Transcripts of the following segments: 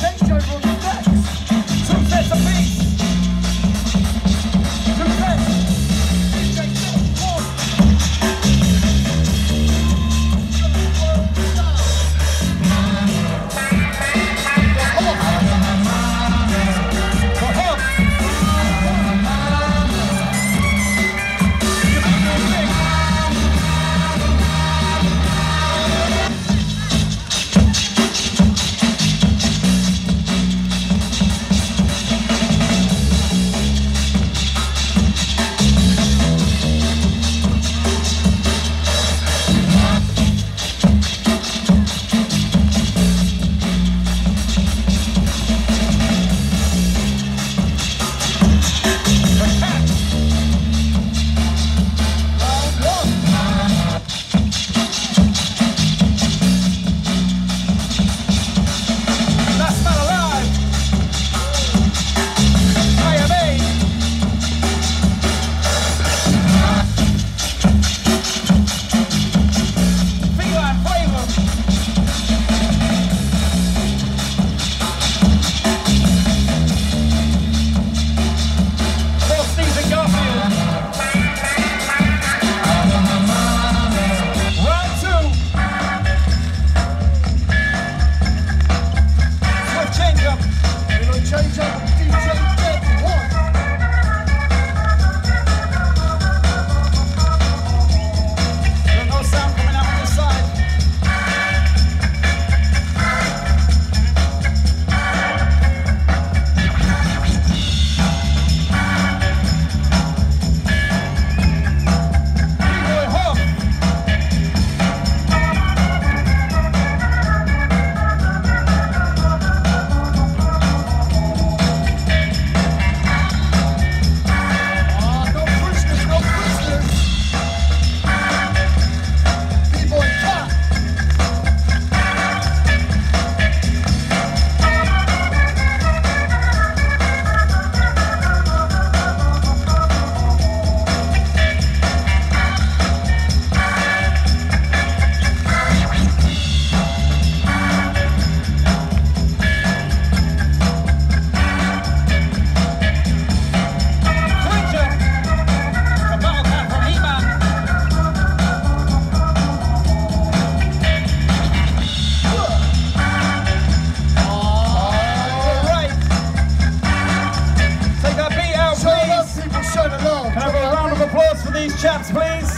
Thanks, everyone. change claps, please.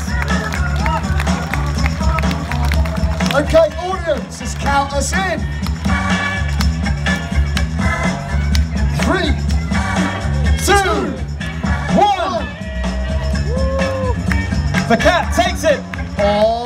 Okay, audience, just count us in. Three, two, one. The cat takes it. Oh.